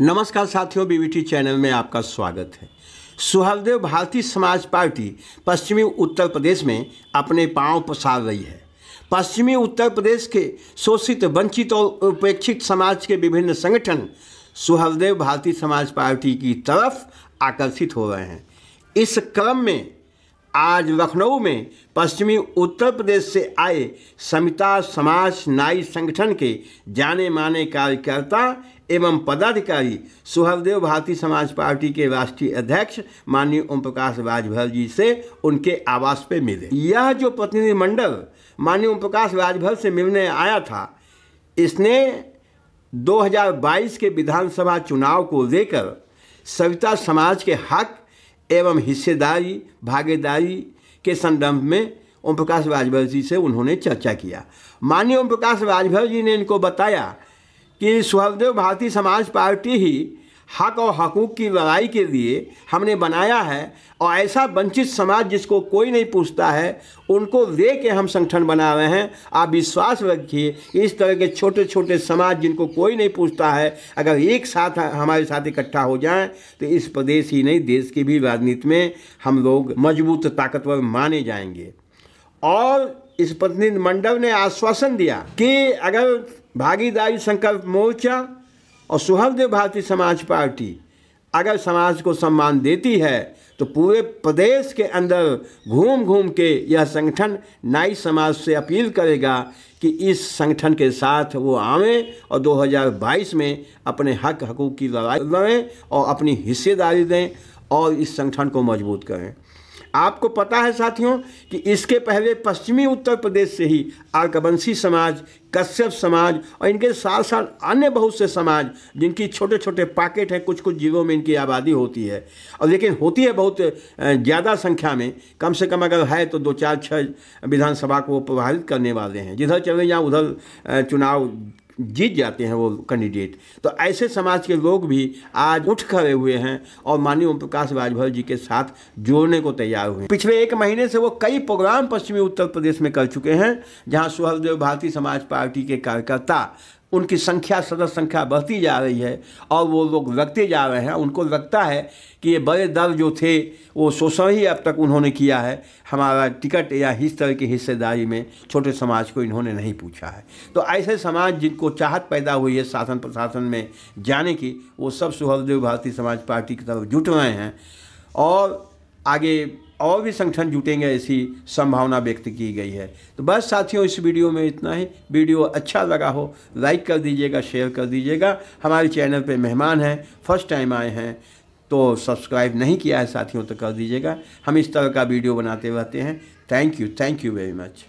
नमस्कार साथियों BVT channel में आपका स्वागत है। सुहलदेव भारतीय समाज पार्टी पश्चिमी उत्तर प्रदेश में अपने पाँव पसार रही है। पश्चिमी उत्तर प्रदेश के शोषित, वंचित और उपेक्षित समाज के विभिन्न संगठन सुहलदेव भारतीय समाज पार्टी की तरफ़ आकर्षित हो रहे हैं। इस क्रम में आज लखनऊ में पश्चिमी उत्तर प्रदेश से आए समिता समाज नाई संगठन के जाने माने कार्यकर्ता एवं पदाधिकारी सुहरदेव भारतीय समाज पार्टी के राष्ट्रीय अध्यक्ष माननीय ओम प्रकाश राजभर जी से उनके आवास पे मिले। यह जो प्रतिनिधिमंडल माननीय ओम प्रकाश राजभर से मिलने आया था, इसने 2022 के विधानसभा चुनाव को लेकर सविता समाज के हक एवं हिस्सेदारी, भागीदारी के संदर्भ में ओम प्रकाश राजभर जी से उन्होंने चर्चा किया। माननीय ओम प्रकाश राजभर जी ने इनको बताया कि सुहदेव भारतीय समाज पार्टी ही हक और हकूक़ की लड़ाई के लिए हमने बनाया है और ऐसा वंचित समाज जिसको कोई नहीं पूछता है, उनको ले के हम संगठन बना रहे हैं। आप विश्वास रखिए, इस तरह के छोटे छोटे समाज जिनको कोई नहीं पूछता है, अगर एक साथ हमारे साथ इकट्ठा हो जाएँ तो इस प्रदेश ही नहीं, देश की भी राजनीति में हम लोग मज़बूत, ताकतवर माने जाएँगे। और इस प्रतिनिधिमंडल ने आश्वासन दिया कि अगर भागीदारी संकल्प मोर्चा और सुहरदेव भारतीय समाज पार्टी अगर समाज को सम्मान देती है तो पूरे प्रदेश के अंदर घूम घूम के यह संगठन नाई समाज से अपील करेगा कि इस संगठन के साथ वो आवें और 2022 में अपने हक हकूक़ की लड़ाई लड़ें और अपनी हिस्सेदारी दें और इस संगठन को मज़बूत करें। आपको पता है साथियों कि इसके पहले पश्चिमी उत्तर प्रदेश से ही आर्कबंशी समाज, कश्यप समाज और इनके साथ साथ अन्य बहुत से समाज जिनकी छोटे छोटे पॉकेट हैं कुछ कुछ जिलों में इनकी आबादी होती है। और लेकिन होती है बहुत ज़्यादा संख्या में। कम से कम अगर है तो दो चार छः विधानसभा को प्रभावित करने वाले हैं। जिधर चले जाएँ उधर चुनाव जीत जाते हैं वो कैंडिडेट तो ऐसे समाज के लोग भी आज उठ खड़े हुए हैं और माननीय ओम प्रकाश राजभर जी के साथ जोड़ने को तैयार हुए पिछले एक महीने से वो कई प्रोग्राम पश्चिमी उत्तर प्रदेश में कर चुके हैं, जहाँ सुहलदेव भारतीय समाज पार्टी के कार्यकर्ता उनकी संख्या, सदस्य संख्या बढ़ती जा रही है और वो लोग लगते जा रहे हैं। उनको लगता है कि ये बड़े दल जो थे, वो शोषण ही अब तक उन्होंने किया है। हमारा टिकट या इस तरह की हिस्सेदारी में छोटे समाज को इन्होंने नहीं पूछा है। तो ऐसे समाज जिनको चाहत पैदा हुई है शासन प्रशासन में जाने की, वो सब सुहलदेव भारतीय समाज पार्टी की तरफ़ जुट रहे हैं। और आगे और भी संगठन जुटेंगे, ऐसी संभावना व्यक्त की गई है। तो बस साथियों, इस वीडियो में इतना ही। वीडियो अच्छा लगा हो, लाइक कर दीजिएगा, शेयर कर दीजिएगा। हमारे चैनल पे मेहमान हैं, फ़र्स्ट टाइम आए हैं तो सब्सक्राइब नहीं किया है साथियों तो कर दीजिएगा। हम इस तरह का वीडियो बनाते रहते हैं। Thank you thank you very much.